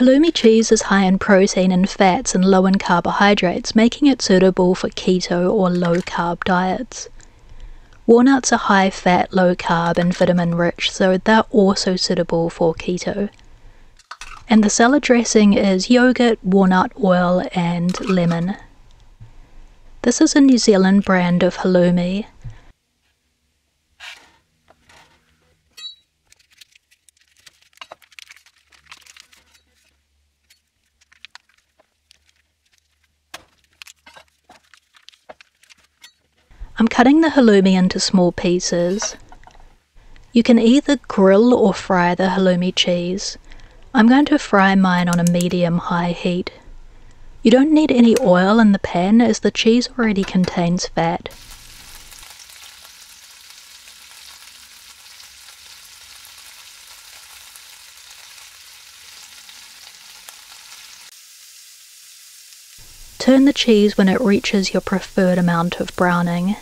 Halloumi cheese is high in protein and fats and low in carbohydrates, making it suitable for keto or low carb diets. Walnuts are high fat, low carb, and vitamin rich, so they're also suitable for keto. And the salad dressing is yogurt, walnut oil, and lemon. This is a New Zealand brand of halloumi. I'm cutting the halloumi into small pieces. You can either grill or fry the halloumi cheese. I'm going to fry mine on a medium high heat. You don't need any oil in the pan as the cheese already contains fat. Turn the cheese when it reaches your preferred amount of browning.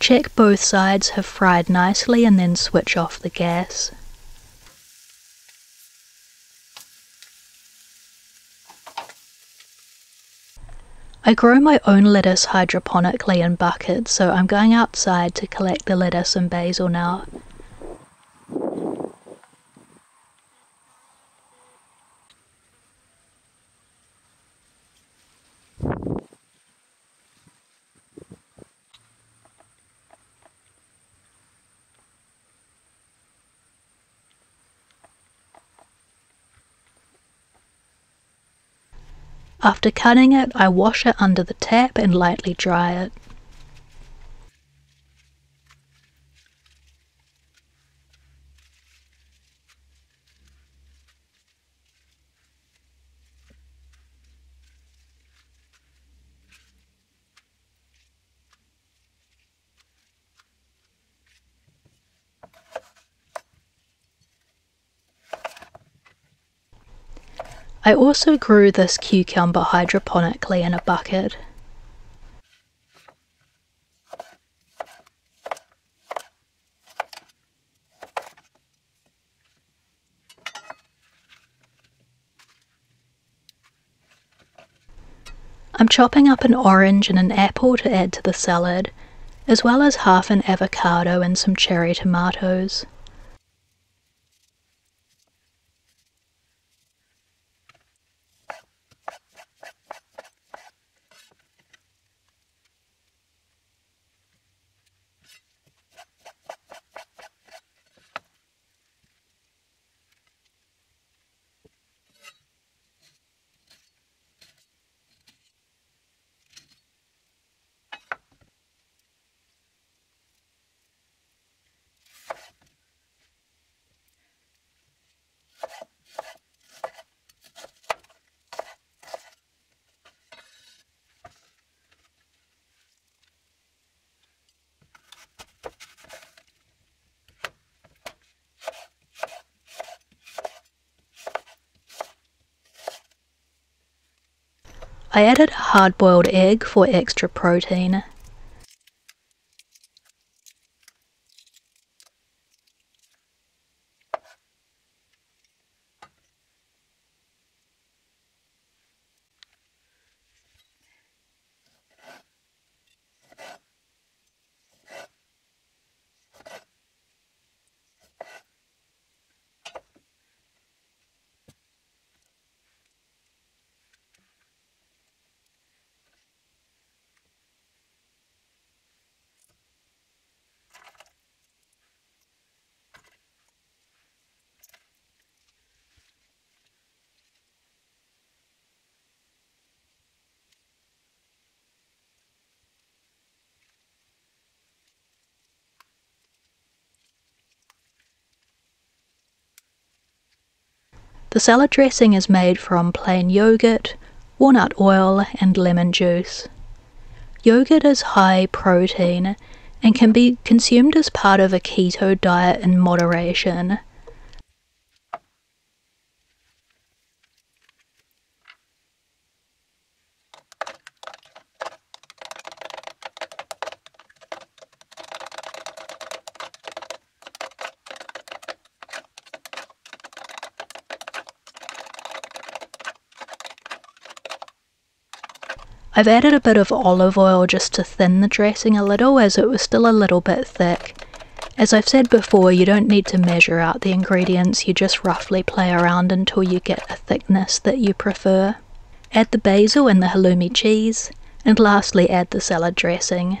Check both sides have fried nicely and then switch off the gas. I grow my own lettuce hydroponically in buckets, so I'm going outside to collect the lettuce and basil now. After cutting it, I wash it under the tap and lightly dry it. I also grew this cucumber hydroponically in a bucket. I'm chopping up an orange and an apple to add to the salad, as well as half an avocado and some cherry tomatoes. I added a hard boiled egg for extra protein. The salad dressing is made from plain yogurt, walnut oil, and lemon juice. Yogurt is high protein and can be consumed as part of a keto diet in moderation. I've added a bit of olive oil just to thin the dressing a little as it was still a little bit thick. As I've said before, you don't need to measure out the ingredients, you just roughly play around until you get a thickness that you prefer. Add the basil and the halloumi cheese, and lastly add the salad dressing.